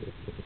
Thank you.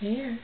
Bear.